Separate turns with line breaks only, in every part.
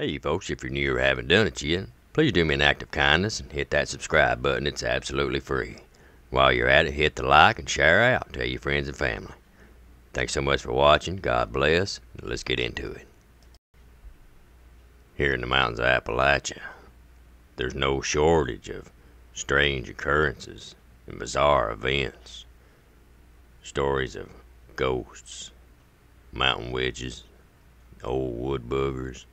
Hey, folks, if you're new or haven't done it yet, please do me an act of kindness and hit that subscribe button. It's absolutely free. While you're at it, hit the like and share out. Tell your friends and family. Thanks so much for watching. God bless. Let's get into it. Here in the mountains of Appalachia, there's no shortage of strange occurrences and bizarre events. Stories of ghosts, mountain witches, old wood boogers,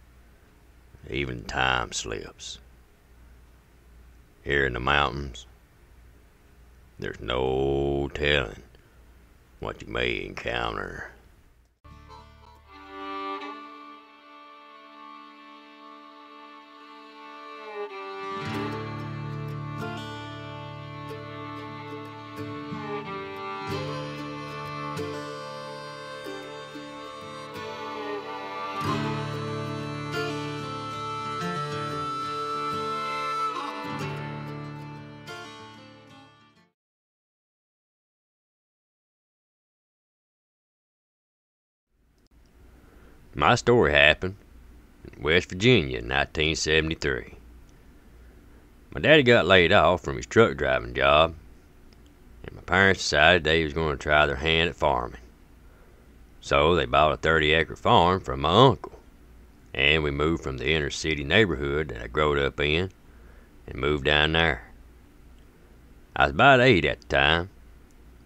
even time slips. Here in the mountains, there's no telling what you may encounter. My story happened in West Virginia in 1973. My daddy got laid off from his truck driving job, and my parents decided they was going to try their hand at farming. So they bought a 30 acre farm from my uncle, and we moved from the inner city neighborhood that I growed up in and moved down there. I was about eight at the time,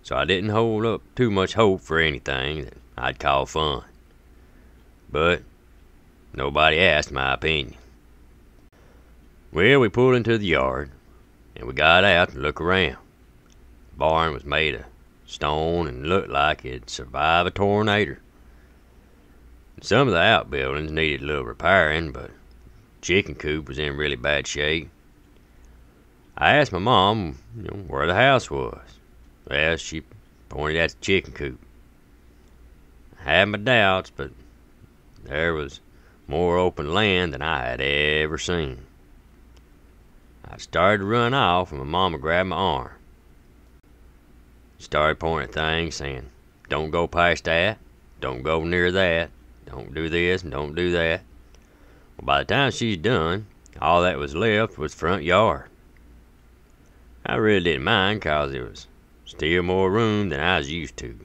so I didn't hold up too much hope for anything that I'd call fun but nobody asked my opinion. Well, we pulled into the yard, and we got out and looked around. The barn was made of stone and looked like it'd survive a tornado. Some of the outbuildings needed a little repairing, but chicken coop was in really bad shape. I asked my mom you know, where the house was. Well, she pointed at the chicken coop. I had my doubts, but there was more open land than I had ever seen. I started to run off, and my mama grabbed my arm. Started pointing at things, saying, Don't go past that, don't go near that, don't do this, and don't do that. Well, by the time she's done, all that was left was front yard. I really didn't mind, 'cause there was still more room than I was used to.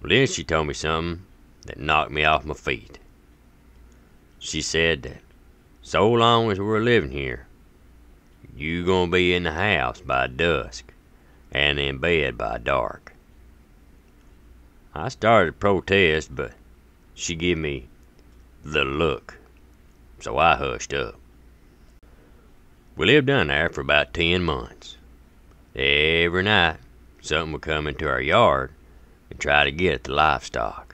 Well, then she told me something that knocked me off my feet. She said that so long as we're living here, you gonna be in the house by dusk and in bed by dark. I started to protest, but she give me the look, so I hushed up. We lived down there for about ten months. Every night, something would come into our yard and try to get at the livestock.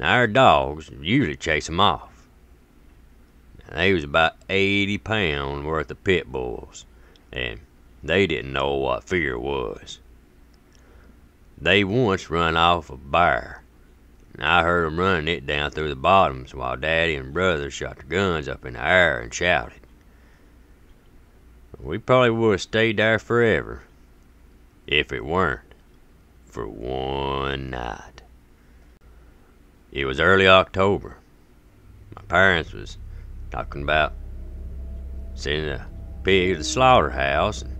Our dogs usually chase 'em off. They was about 80 pounds worth of pit bulls, and they didn't know what fear was. They once run off a bear, and I heard 'em running it down through the bottoms while Daddy and brother shot their guns up in the air and shouted. We probably would have stayed there forever if it weren't for one night. It was early October. My parents was talking about sending a pig to the slaughterhouse and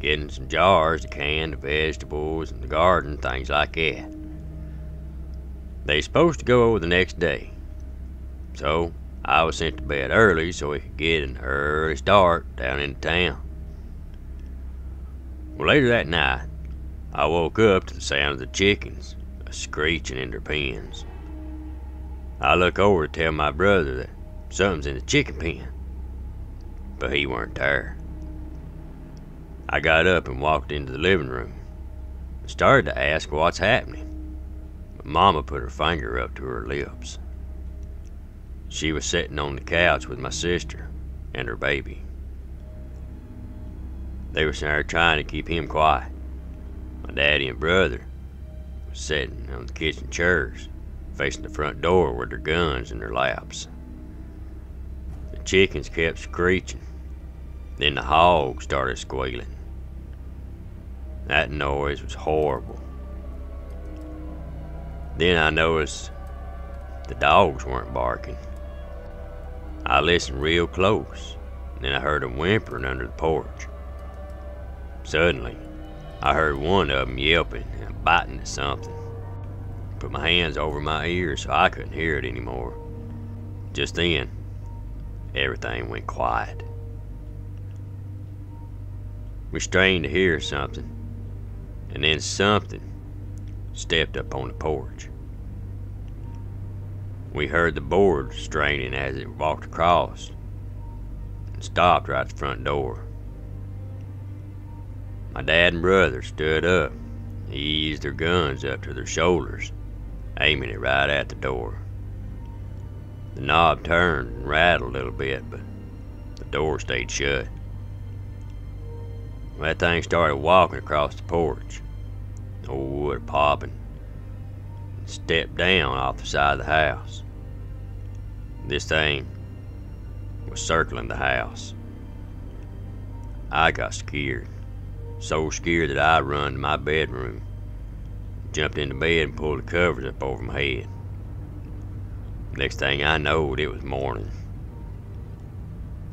getting some jars to can the vegetables and the garden, things like that. They supposed to go over the next day. So I was sent to bed early so we could get an early start down into town. Well, later that night, I woke up to the sound of the chickens a screeching in their pens. I look over to tell my brother that something's in the chicken pen, but he weren't there. I got up and walked into the living room. Started to ask what's happening, but Mama put her finger up to her lips. She was sitting on the couch with my sister and her baby. They were there trying to keep him quiet. My daddy and brother was sitting on the kitchen chairs facing the front door with their guns in their laps. The chickens kept screeching. Then the hogs started squealing. That noise was horrible. Then I noticed the dogs weren't barking. I listened real close, and then I heard 'em whimpering under the porch. Suddenly, I heard one of 'em yelping and biting at something. Put my hands over my ears so I couldn't hear it anymore. Just then, everything went quiet. We strained to hear something, and then something stepped up on the porch. We heard the board straining as it walked across and stopped right at the front door. My dad and brother stood up, eased their guns up to their shoulders, aiming it right at the door. The knob turned and rattled a little bit, but the door stayed shut. That thing started walking across the porch. Oh, wood popping. And stepped down off the side of the house. This thing was circling the house. I got scared. So scared that I run to my bedroom, jumped into bed and pulled the covers up over my head. Next thing I knowed, it was morning.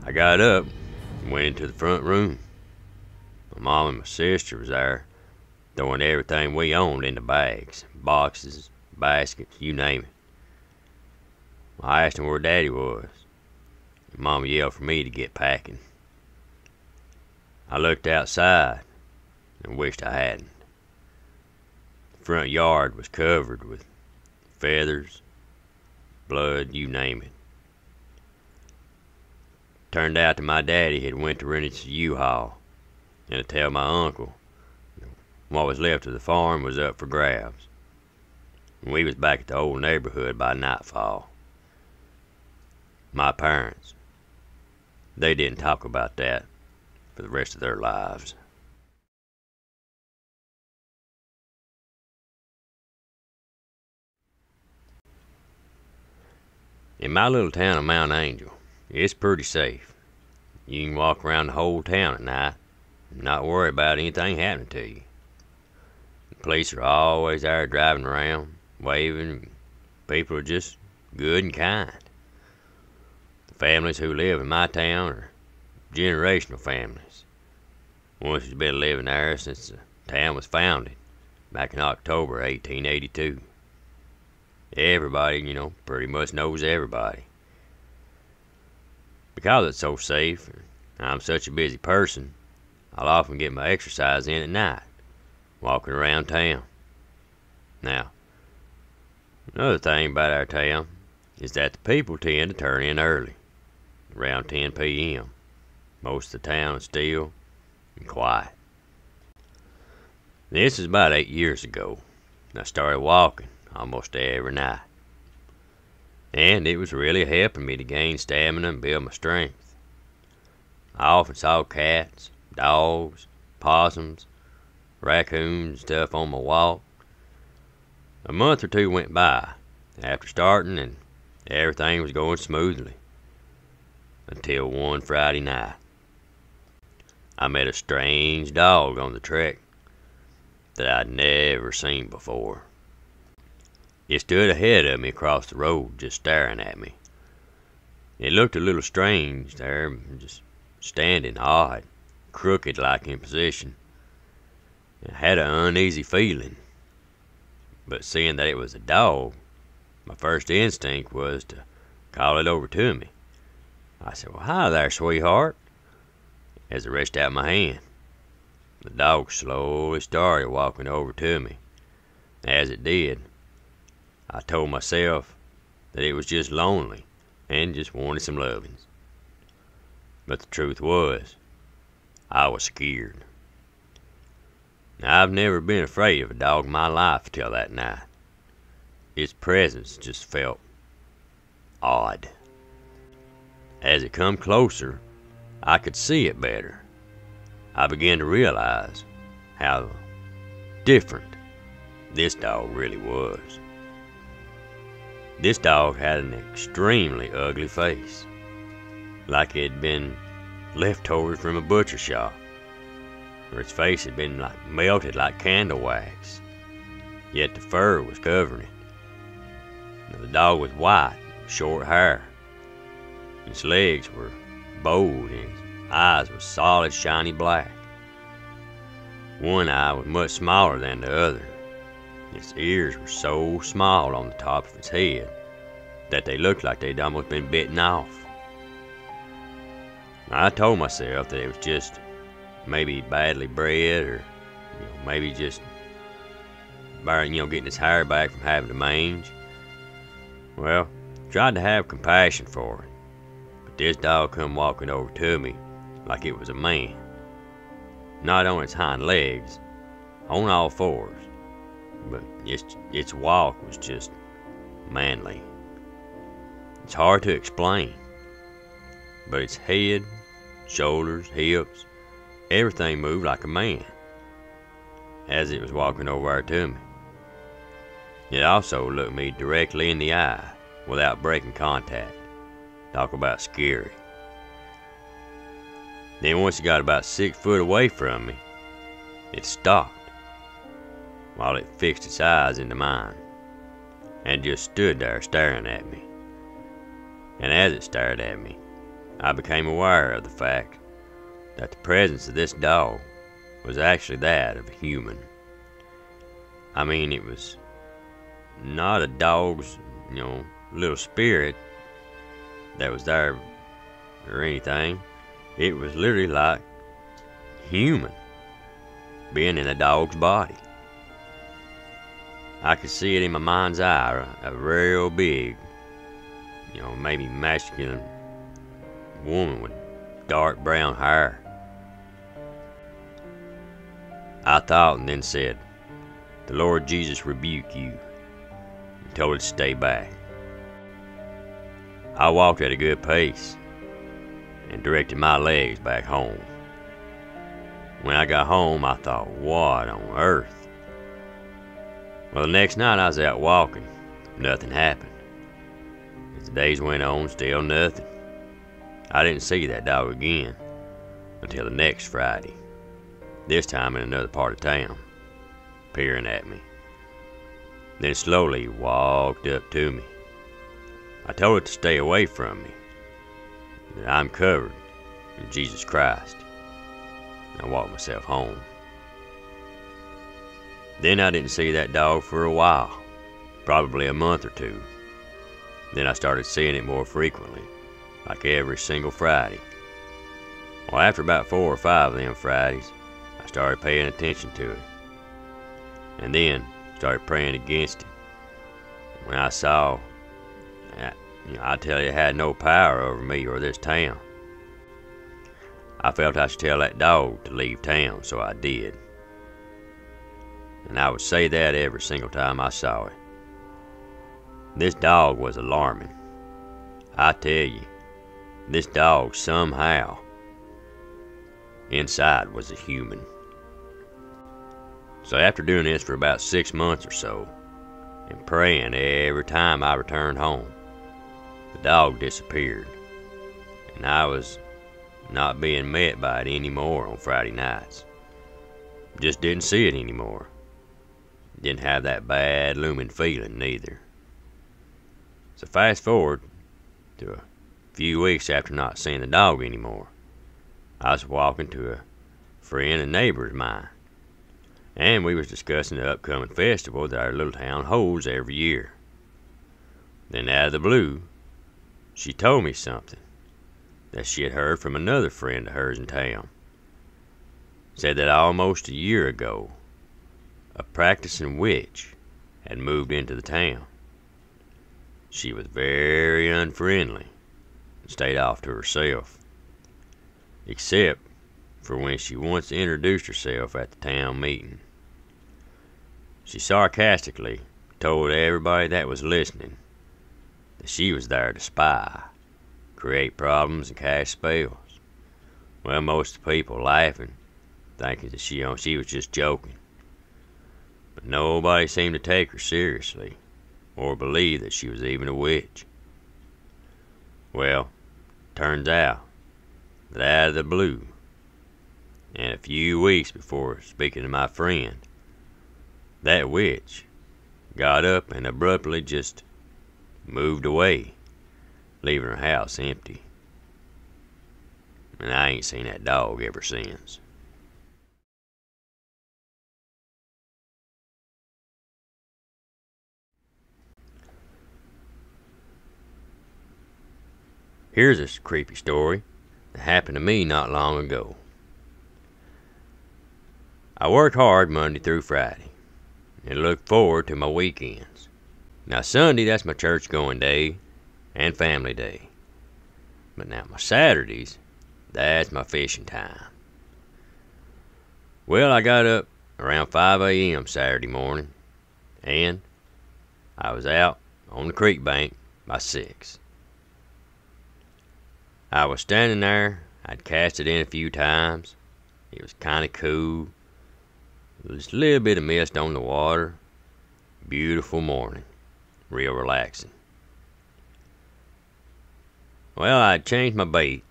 I got up and went into the front room. My mom and my sister was there, throwing everything we owned into bags, boxes, baskets, you name it. I asked him where Daddy was. Mama yelled for me to get packing. I looked outside and wished I hadn't. Front yard was covered with feathers, blood, you name it. Turned out that my daddy had went to rent his U-Haul and to tell my uncle what was left of the farm was up for grabs. And we was back at the old neighborhood by nightfall. My parents, they didn't talk about that for the rest of their lives. In my little town of Mount Angel, it's pretty safe. You can walk around the whole town at night and not worry about anything happening to you. The police are always there driving around, waving. People are just good and kind. The families who live in my town are generational families. Ones been living there since the town was founded back in October 1882. Everybody, you know, pretty much knows everybody. Because it's so safe, and I'm such a busy person, I'll often get my exercise in at night, walking around town. Now, another thing about our town is that the people tend to turn in early, around 10 p.m. Most of the town is still and quiet. This is about eight years ago. I started walking almost every night. And it was really helping me to gain stamina and build my strength. I often saw cats, dogs, possums, raccoons, stuff on my walk. A month or two went by after starting, and everything was going smoothly. Until one Friday night. I met a strange dog on the trek that I'd never seen before. It stood ahead of me across the road, just staring at me. It looked a little strange there, just standing odd, crooked like in position. I had an uneasy feeling. But seeing that it was a dog, my first instinct was to call it over to me. I said, Well, hi there, sweetheart, as I reached out my hand. The dog slowly started walking over to me. As it did, I told myself that it was just lonely and just wanted some lovings. But the truth was, I was scared. Now, I've never been afraid of a dog in my life till that night. Its presence just felt odd. As it come closer, I could see it better. I began to realize how different this dog really was. This dog had an extremely ugly face, like it had been leftovers from a butcher shop, or its face had been like melted like candle wax, yet the fur was covering it. The dog was white, short hair. His legs were bowed and his eyes were solid shiny black. One eye was much smaller than the other. His ears were so small on the top of its head that they looked like they'd almost been bitten off. I told myself that it was just maybe badly bred or you know, maybe just you know getting its hair back from having the mange. Well, tried to have compassion for it, but this dog come walking over to me like it was a man. Not on its hind legs, on all fours, but its, its walk was just manly. It's hard to explain, but its head, shoulders, hips, everything moved like a man as it was walking over to me. It also looked me directly in the eye without breaking contact. Talk about scary. Then once it got about six foot away from me, it stopped while it fixed its eyes into mine and just stood there staring at me. And as it stared at me, I became aware of the fact that the presence of this dog was actually that of a human. I mean, it was not a dog's, you know, little spirit that was there or anything. It was literally like human being in a dog's body. I could see it in my mind's eye, a real big, you know, maybe masculine woman with dark brown hair. I thought and then said, The Lord Jesus rebuke you, and told it to stay back. I walked at a good pace and directed my legs back home. When I got home, I thought, what on earth? Well, the next night I was out walking. Nothing happened. As the days went on, still nothing. I didn't see that dog again until the next Friday, this time in another part of town, peering at me. Then slowly walked up to me. I told it to stay away from me, that I'm covered in Jesus Christ. I walked myself home. Then I didn't see that dog for a while, probably a month or two. Then I started seeing it more frequently like every single Friday. Well, after about four or five of them Fridays, I started paying attention to it. And then started praying against it. When I saw, you know, I tell you, it had no power over me or this town. I felt I should tell that dog to leave town, so I did. And I would say that every single time I saw it. This dog was alarming. I tell you, this dog somehow inside was a human. So after doing this for about six months or so, and praying every time I returned home, the dog disappeared, and I was not being met by it anymore on Friday nights. Just didn't see it anymore. Didn't have that bad looming feeling neither. So fast forward to a few weeks after not seeing the dog anymore. I was walking to a friend and neighbor of mine, and we was discussing the upcoming festival that our little town holds every year. Then out of the blue, she told me something that she had heard from another friend of hers in town. Said that almost a year ago, a practicing witch had moved into the town. She was very unfriendly and stayed off to herself. Except for when she once introduced herself at the town meeting. She sarcastically told everybody that was listening that she was there to spy, create problems, and cast spells. Well, most of the people laughing, thinking that she, she was just joking. But nobody seemed to take her seriously or believe that she was even a witch. Well, Turns out that out of the blue, and a few weeks before speaking to my friend, that witch got up and abruptly just moved away, leaving her house empty. and I ain't seen that dog ever since. Here's a creepy story that happened to me not long ago. I worked hard Monday through Friday and looked forward to my weekends. Now, Sunday, that's my church going day and family day. But now, my Saturdays, that's my fishing time. Well, I got up around 5 a.m. Saturday morning and I was out on the creek bank by 6. I was standing there. I'd cast it in a few times. It was kind of cool. Just a little bit of mist on the water. Beautiful morning. Real relaxing. Well, I'd changed my bait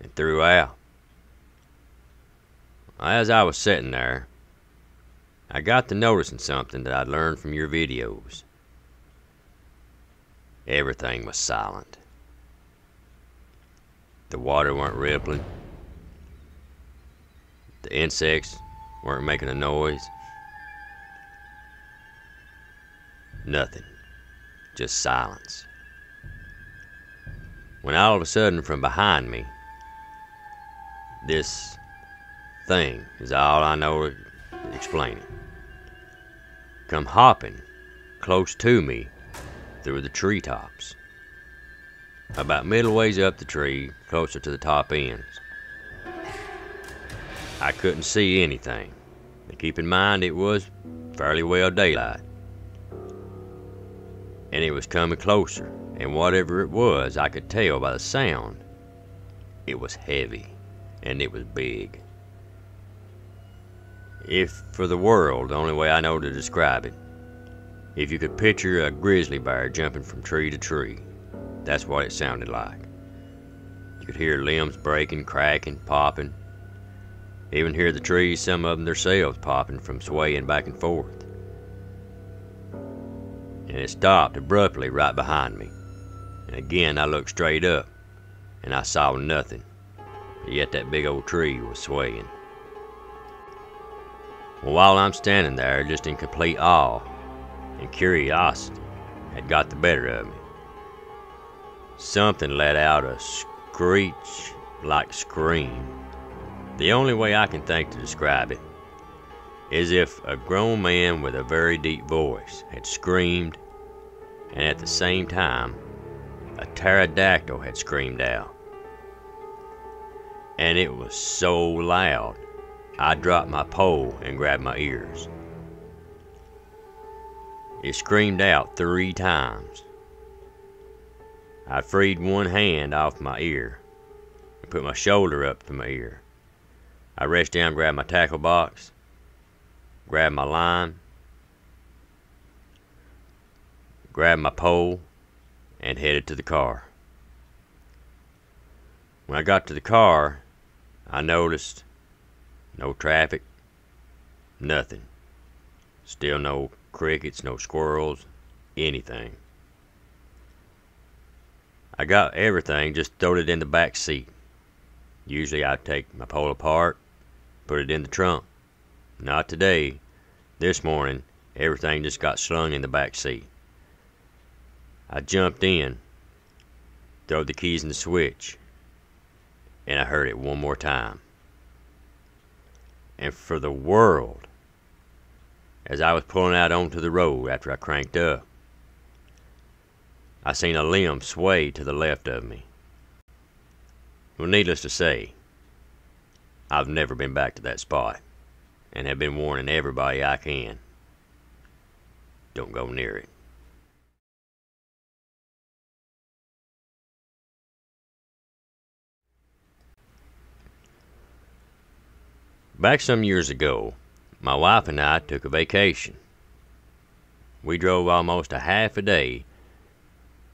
and threw out. As I was sitting there, I got to noticing something that I'd learned from your videos. Everything was silent. The water weren't rippling. The insects weren't making a noise. Nothing. Just silence. When all of a sudden from behind me, this thing is all I know to explain it. Come hopping close to me through the treetops. About middle ways up the tree, closer to the top ends. I couldn't see anything. But keep in mind it was fairly well daylight. And it was coming closer, and whatever it was, I could tell by the sound. It was heavy, and it was big. If for the world, the only way I know to describe it, if you could picture a grizzly bear jumping from tree to tree, that's what it sounded like. You could hear limbs breaking, cracking, popping. Even hear the trees, some of them themselves, popping from swaying back and forth. And it stopped abruptly right behind me. And again I looked straight up, and I saw nothing. Yet that big old tree was swaying. Well, while I'm standing there, just in complete awe and curiosity had got the better of me. Something let out a screech like scream. The only way I can think to describe it is if a grown man with a very deep voice had screamed, and at the same time, a pterodactyl had screamed out. And it was so loud, I dropped my pole and grabbed my ears. It screamed out three times. I freed one hand off my ear and put my shoulder up to my ear. I reached down, grabbed my tackle box, grabbed my line, grabbed my pole, and headed to the car. When I got to the car, I noticed no traffic, nothing. Still no crickets, no squirrels, anything. I got everything, just throwed it in the back seat. Usually I'd take my pole apart, put it in the trunk. Not today. This morning, everything just got slung in the back seat. I jumped in, threw the keys in the switch, and I heard it one more time. And for the world, as I was pulling out onto the road after I cranked up, I seen a limb sway to the left of me. Well, needless to say, I've never been back to that spot and have been warning everybody I can don't go near it. Back some years ago, my wife and I took a vacation. We drove almost a half a day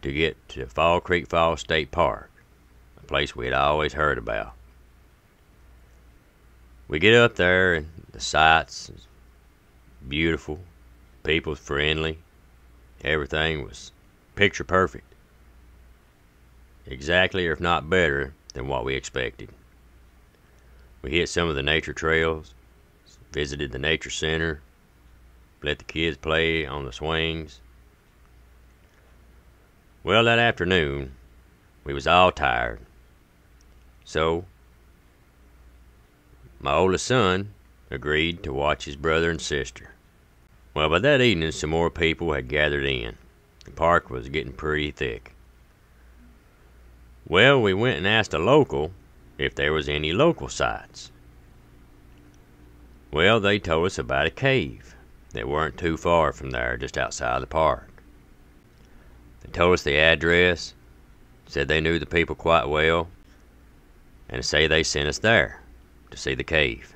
to get to Fall Creek Falls State Park, a place we had always heard about. We get up there, and the sights is beautiful, people friendly, everything was picture perfect. Exactly, if not better, than what we expected. We hit some of the nature trails, visited the nature center, let the kids play on the swings. Well, that afternoon, we was all tired. So, my oldest son agreed to watch his brother and sister. Well, by that evening, some more people had gathered in. The park was getting pretty thick. Well, we went and asked a local if there was any local sights. Well, they told us about a cave that weren't too far from there, just outside the park. They told us the address, said they knew the people quite well, and say they sent us there to see the cave.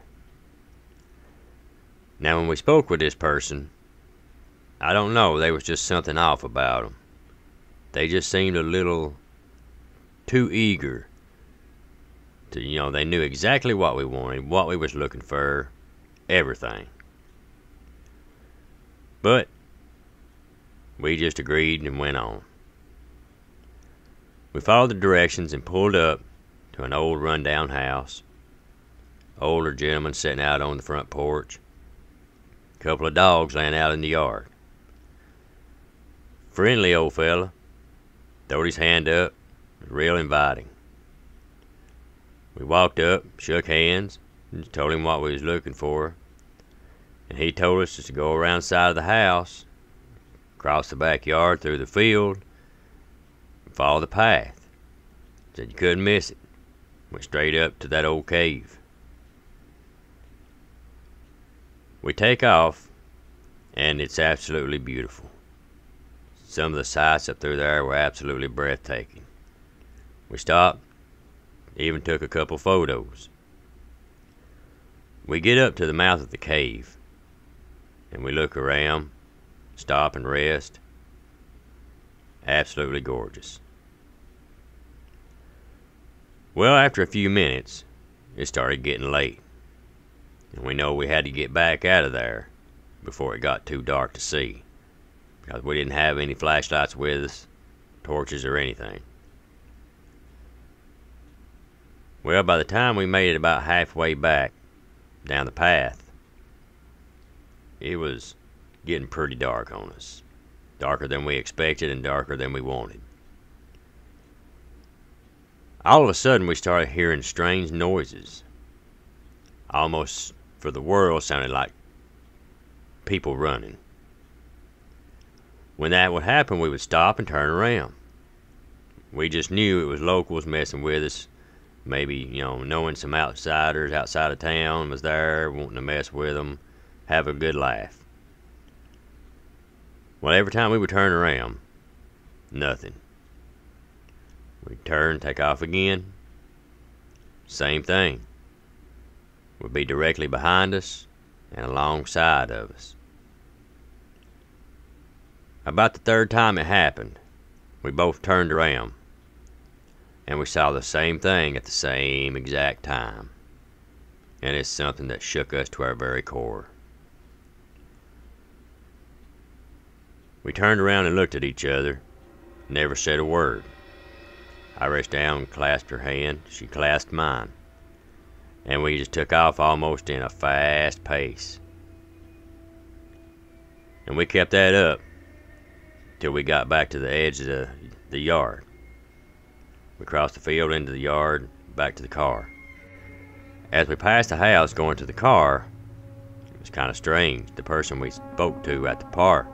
Now, when we spoke with this person, I don't know, there was just something off about them. They just seemed a little too eager to, you know, they knew exactly what we wanted, what we was looking for, everything. But we just agreed and went on. We followed the directions and pulled up to an old rundown house. Older gentleman sitting out on the front porch. A couple of dogs laying out in the yard. Friendly old fella. Throwed his hand up. Was real inviting. We walked up, shook hands, and told him what we was looking for. And he told us just to go around side of the house, cross the backyard through the field, and follow the path. Said you couldn't miss it. Went straight up to that old cave. We take off, and it's absolutely beautiful. Some of the sights up through there were absolutely breathtaking. We stopped, even took a couple photos. We get up to the mouth of the cave, and we look around, stop and rest. Absolutely gorgeous. Well, after a few minutes, it started getting late, and we know we had to get back out of there before it got too dark to see because we didn't have any flashlights with us, torches or anything. Well, by the time we made it about halfway back down the path, it was getting pretty dark on us. Darker than we expected and darker than we wanted. All of a sudden, we started hearing strange noises. Almost for the world sounded like people running. When that would happen, we would stop and turn around. We just knew it was locals messing with us. Maybe, you know, knowing some outsiders outside of town was there, wanting to mess with them, have a good laugh. Well, every time we would turn around, nothing. We'd turn, take off again. Same thing. Would be directly behind us and alongside of us. About the third time it happened, we both turned around, and we saw the same thing at the same exact time. And it's something that shook us to our very core. We turned around and looked at each other, never said a word. I reached down and clasped her hand. She clasped mine. And we just took off almost in a fast pace. And we kept that up till we got back to the edge of the, the yard. We crossed the field into the yard, back to the car. As we passed the house going to the car, it was kind of strange. The person we spoke to at the park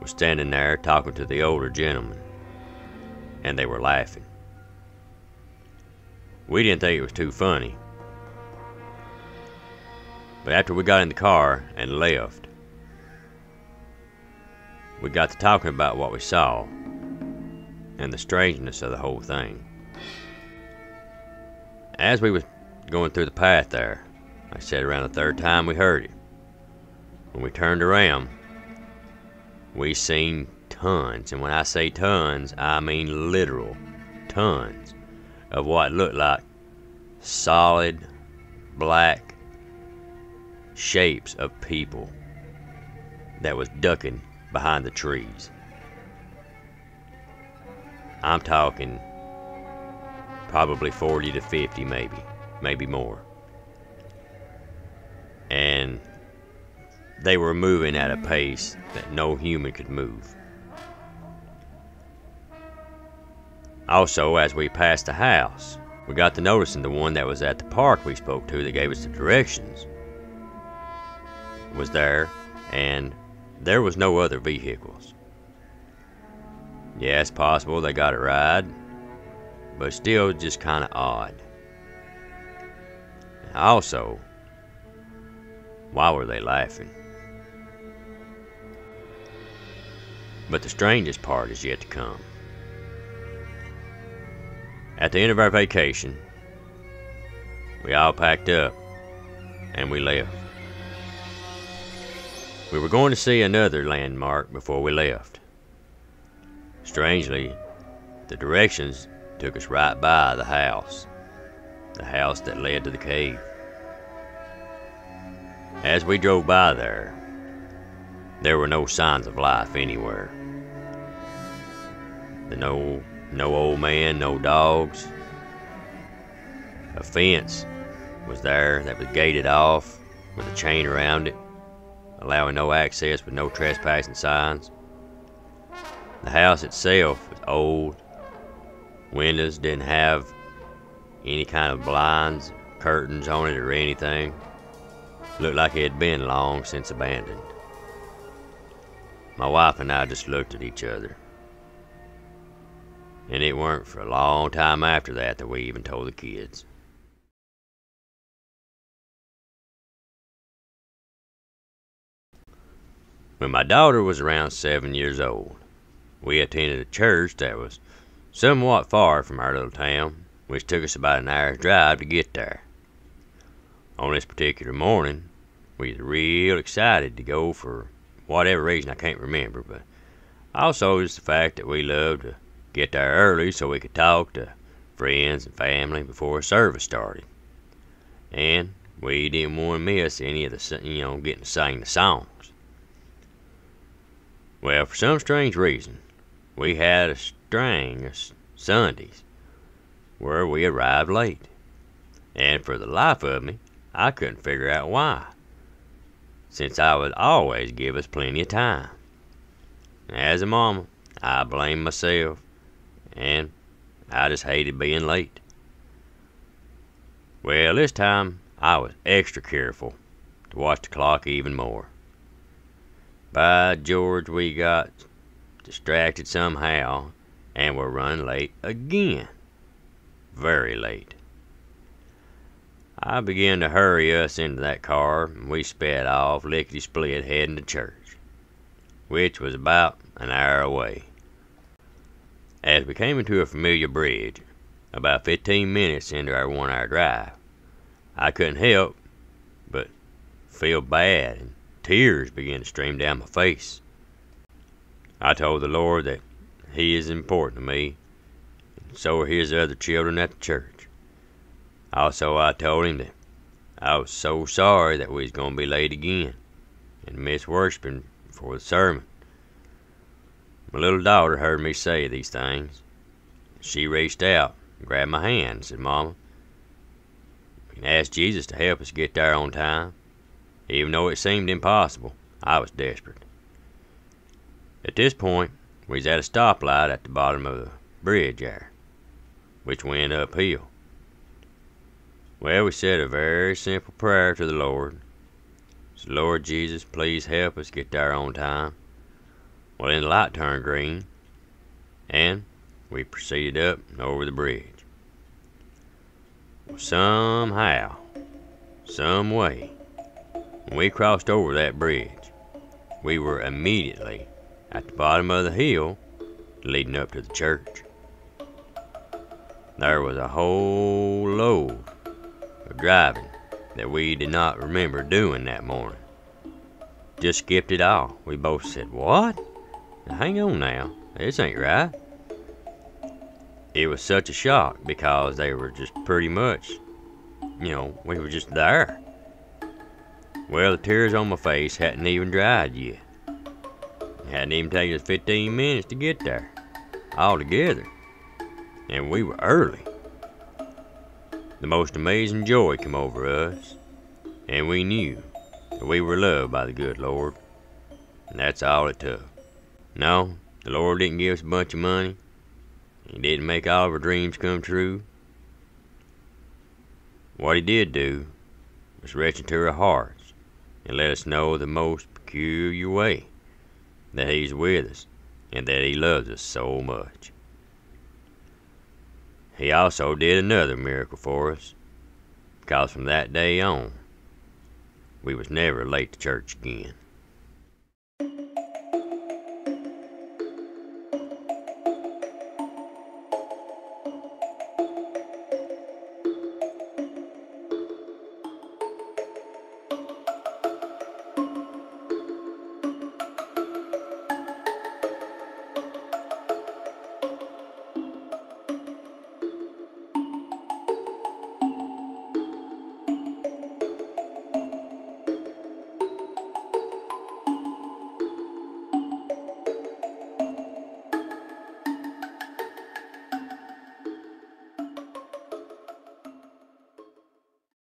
was standing there talking to the older gentleman, and they were laughing. We didn't think it was too funny. But after we got in the car and left, we got to talking about what we saw and the strangeness of the whole thing. As we was going through the path there, I said around the third time we heard it. When we turned around, we seen tons, and when I say tons, I mean literal tons of what looked like solid black shapes of people that was ducking behind the trees. I'm talking probably 40 to 50 maybe. maybe more. And they were moving at a pace that no human could move. Also, as we passed the house, we got to noticing the one that was at the park we spoke to that gave us the directions was there, and there was no other vehicles. Yeah, it's possible they got a ride, but still just kind of odd. Also, why were they laughing? But the strangest part is yet to come. At the end of our vacation, we all packed up and we left. We were going to see another landmark before we left. Strangely, the directions took us right by the house, the house that led to the cave. As we drove by there, there were no signs of life anywhere. No, no old man, no dogs. A fence was there that was gated off with a chain around it allowing no access with no trespassing signs. The house itself was old. Windows didn't have any kind of blinds, curtains on it, or anything. Looked like it had been long since abandoned. My wife and I just looked at each other. And it weren't for a long time after that that we even told the kids. When my daughter was around seven years old, we attended a church that was somewhat far from our little town, which took us about an hour's drive to get there. On this particular morning, we was real excited to go for whatever reason I can't remember, but also was the fact that we loved to get there early so we could talk to friends and family before service started. And we didn't want to miss any of the, you know, getting to sing the songs. Well, for some strange reason, we had a string of Sundays where we arrived late. And for the life of me, I couldn't figure out why, since I would always give us plenty of time. As a mama, I blamed myself, and I just hated being late. Well, this time I was extra careful to watch the clock even more. By George, we got distracted somehow and were run late again. Very late. I began to hurry us into that car, and we sped off lickety split heading to church, which was about an hour away. As we came into a familiar bridge, about fifteen minutes into our one hour drive, I couldn't help but feel bad and Tears began to stream down my face. I told the Lord that He is important to me, and so are His other children at the church. Also, I told Him that I was so sorry that we was going to be late again and miss worshiping for the sermon. My little daughter heard me say these things. She reached out and grabbed my hand and said, Mama, we can ask Jesus to help us get there on time. Even though it seemed impossible, I was desperate. At this point, we was at a stoplight at the bottom of the bridge there, which went uphill. Well, we said a very simple prayer to the Lord. Said, Lord Jesus, please help us get there on time. Well, then the light turned green, and we proceeded up and over the bridge. Somehow, some way, when we crossed over that bridge, we were immediately at the bottom of the hill leading up to the church. There was a whole load of driving that we did not remember doing that morning. Just skipped it all. We both said, What? Hang on now. This ain't right. It was such a shock because they were just pretty much, you know, we were just there. Well, the tears on my face hadn't even dried yet. It hadn't even taken us 15 minutes to get there, altogether. And we were early. the most amazing joy come over us, and we knew that we were loved by the good Lord, and that's all it took. No, the Lord didn't give us a bunch of money. He didn't make all of our dreams come true. What he did do was reach into our hearts and let us know the most peculiar way that he's with us and that he loves us so much. He also did another miracle for us, because from that day on, we was never late to church again.